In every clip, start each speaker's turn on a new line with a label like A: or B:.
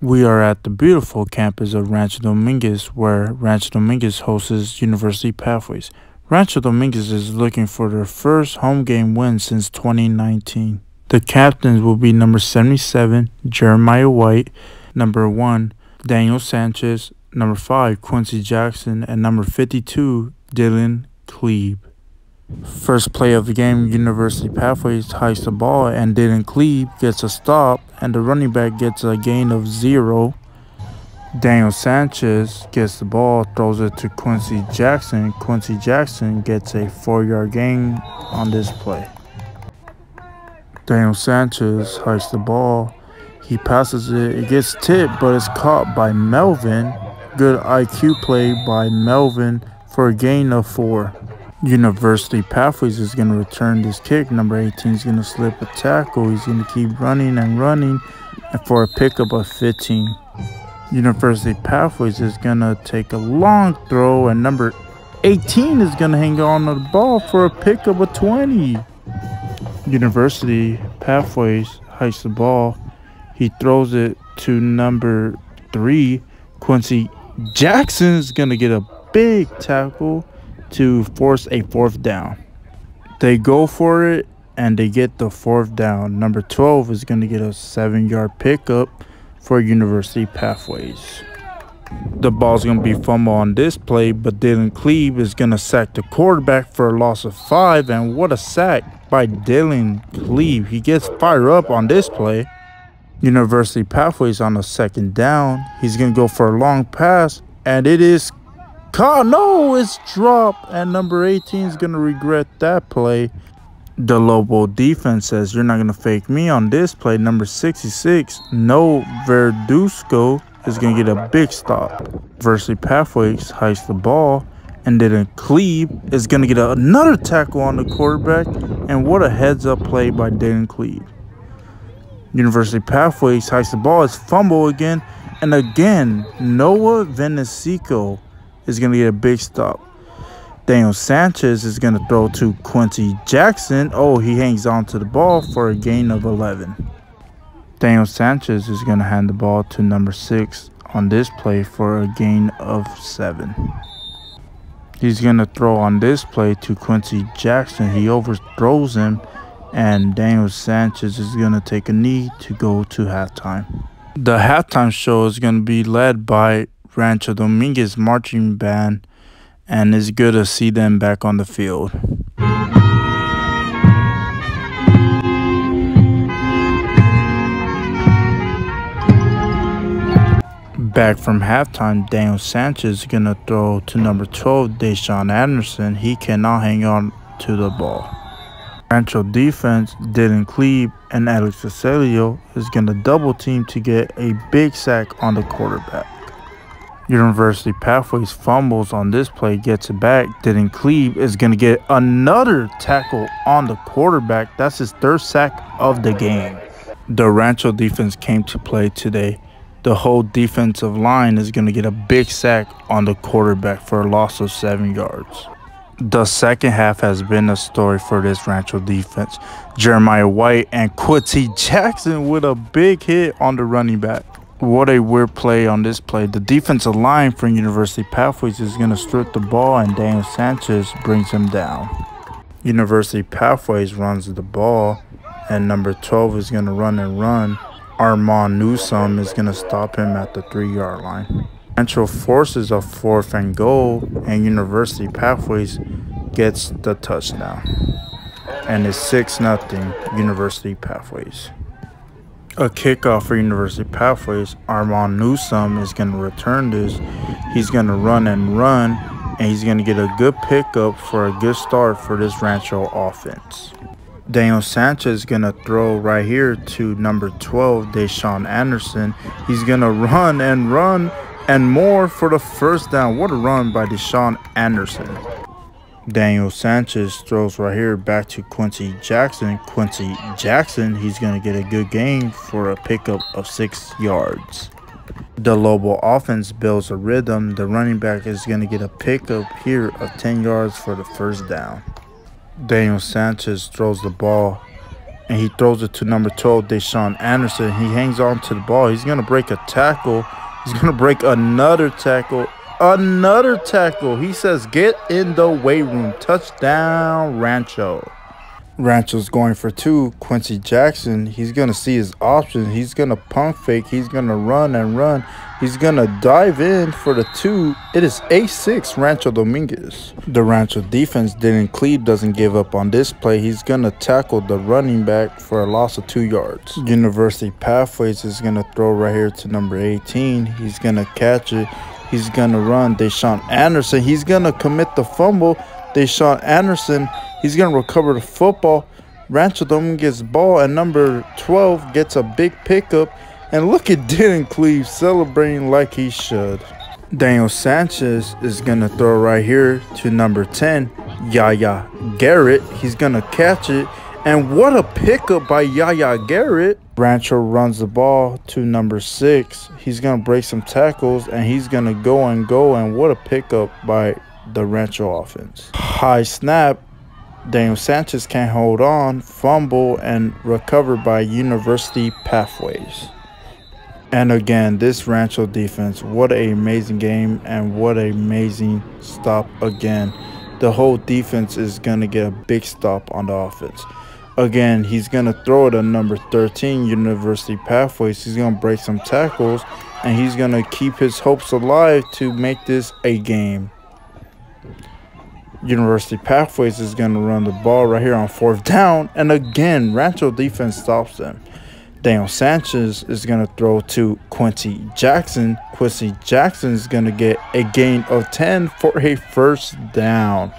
A: We are at the beautiful campus of Rancho Dominguez, where Rancho Dominguez hosts University Pathways. Rancho Dominguez is looking for their first home game win since 2019. The captains will be number 77, Jeremiah White, number 1, Daniel Sanchez, number 5, Quincy Jackson, and number 52, Dylan Klebe. First play of the game, University Pathways hikes the ball, and Dylan Klebe gets a stop, and the running back gets a gain of zero. Daniel Sanchez gets the ball, throws it to Quincy Jackson. Quincy Jackson gets a four yard gain on this play. Daniel Sanchez hikes the ball. He passes it. It gets tipped, but it's caught by Melvin. Good IQ play by Melvin for a gain of four. University Pathways is going to return this kick. Number 18 is going to slip a tackle. He's going to keep running and running for a pickup of 15. University Pathways is going to take a long throw, and number 18 is going to hang on to the ball for a pickup of 20. University Pathways hikes the ball. He throws it to number three. Quincy Jackson is going to get a big tackle to force a fourth down. They go for it and they get the fourth down. Number 12 is going to get a seven yard pickup for University Pathways. The ball's going to be fumbled on this play, but Dylan Klebe is going to sack the quarterback for a loss of five. And what a sack by Dylan Klebe. He gets fired up on this play. University Pathways on a second down. He's going to go for a long pass, and it is caught. No, it's dropped. And number 18 is going to regret that play. The Lobo defense says, You're not going to fake me on this play. Number 66, Noah Verduzco is going to get a big stop. University Pathways hikes the ball. And then Klebe is going to get another tackle on the quarterback. And what a heads up play by Dylan Klebe. University Pathways hikes the ball. It's fumble again. And again, Noah Venesico is going to get a big stop. Daniel Sanchez is going to throw to Quincy Jackson. Oh, he hangs on to the ball for a gain of 11. Daniel Sanchez is going to hand the ball to number 6 on this play for a gain of 7. He's going to throw on this play to Quincy Jackson. He overthrows him, and Daniel Sanchez is going to take a knee to go to halftime. The halftime show is going to be led by Rancho Dominguez marching band, and it's good to see them back on the field. Back from halftime, Daniel Sanchez is going to throw to number 12, Deshaun Anderson. He cannot hang on to the ball. Rancho defense, Dylan Klebe and Alex Cecilio is going to double team to get a big sack on the quarterback. University Pathways fumbles on this play, gets it back. Dylan Klebe is going to get another tackle on the quarterback. That's his third sack of the game. The Rancho defense came to play today. The whole defensive line is going to get a big sack on the quarterback for a loss of seven yards. The second half has been a story for this Rancho defense. Jeremiah White and Quincy Jackson with a big hit on the running back. What a weird play on this play. The defensive line from University Pathways is going to strip the ball and Daniel Sanchez brings him down. University Pathways runs the ball and number 12 is going to run and run. Armand Newsome is going to stop him at the three yard line. Central forces a fourth and goal and University Pathways gets the touchdown. And it's 6 0 University Pathways a kickoff for University Pathways. Armand Newsome is going to return this. He's going to run and run, and he's going to get a good pickup for a good start for this Rancho offense. Daniel Sanchez is going to throw right here to number 12, Deshaun Anderson. He's going to run and run and more for the first down. What a run by Deshaun Anderson. Daniel Sanchez throws right here back to Quincy Jackson. Quincy Jackson, he's going to get a good game for a pickup of six yards. The Lobo offense builds a rhythm. The running back is going to get a pickup here of 10 yards for the first down. Daniel Sanchez throws the ball and he throws it to number 12, Deshaun Anderson. He hangs on to the ball. He's going to break a tackle. He's going to break another tackle. Another tackle. He says, get in the weight room. Touchdown, Rancho. Rancho's going for two. Quincy Jackson, he's going to see his options. He's going to pump fake. He's going to run and run. He's going to dive in for the two. It is A6 Rancho Dominguez. The Rancho defense, Dylan Klebe, doesn't give up on this play. He's going to tackle the running back for a loss of two yards. University Pathways is going to throw right here to number 18. He's going to catch it. He's going to run. Deshaun Anderson, he's going to commit the fumble. Deshaun Anderson, he's going to recover the football. Rancho Dominguez gets ball and number 12 gets a big pickup. And look at Dylan Klebe celebrating like he should. Daniel Sanchez is going to throw right here to number 10, Yaya Garrett. He's going to catch it. And what a pickup by Yaya Garrett. Rancho runs the ball to number 6. He's going to break some tackles and he's going to go and go. And what a pickup by the Rancho offense. High snap. Daniel Sanchez can't hold on, fumble, and recovered by University Pathways. And again, this Rancho defense, what an amazing game and what an amazing stop again. The whole defense is going to get a big stop on the offense. Again, he's going to throw it at number 13, University Pathways. He's going to break some tackles and he's going to keep his hopes alive to make this a game. University Pathways is going to run the ball right here on fourth down. And again, Rancho defense stops them. Daniel Sanchez is going to throw to Quincy Jackson. Quincy Jackson is going to get a gain of 10 for a first down.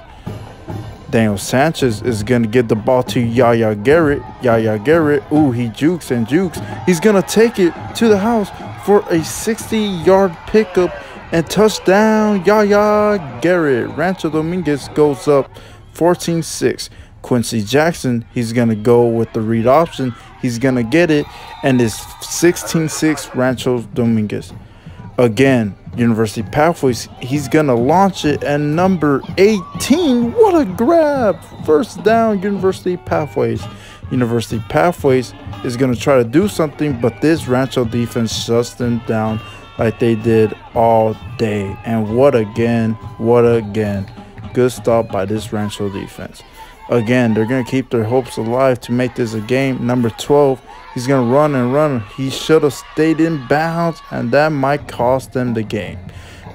A: Daniel Sanchez is going to get the ball to Yaya Garrett. Yaya Garrett, ooh, he jukes and jukes. He's going to take it to the house for a 60-yard pickup and touchdown. Yaya Garrett. Rancho Dominguez goes up 14-6. Quincy Jackson, he's going to go with the read option. He's going to get it. And it's 16-6 Rancho Dominguez. Again, University Pathways, he's going to launch it. And number 18, what a grab. First down, University Pathways. University Pathways is going to try to do something, but this Rancho defense shuts them down like they did all day. And what again, what again. Good stop by this Rancho defense. Again, they're going to keep their hopes alive to make this a game. Number 12, he's going to run and run. He should have stayed in bounds, and that might cost them the game.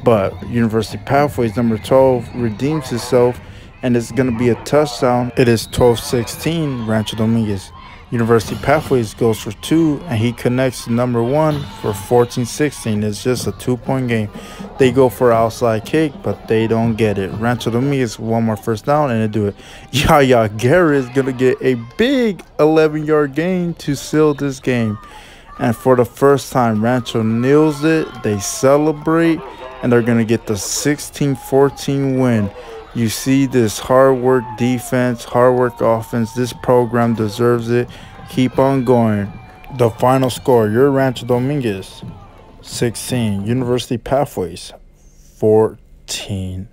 A: But University Pathways, number 12, redeems himself, and it's going to be a touchdown. It is 12-16, Rancho Dominguez. University Pathways goes for two, and he connects number one for 14-16. It's just a two-point game. They go for outside kick, but they don't get it. Rancho Dominguez one more first down, and they do it. Yaya Garrett is going to get a big 11-yard gain to seal this game. And for the first time, Rancho nails it. They celebrate, and they're going to get the 16-14 win. You see this hard work defense, hard work offense. This program deserves it. Keep on going. The final score, your Rancho Dominguez, 16. University Pathways, 14.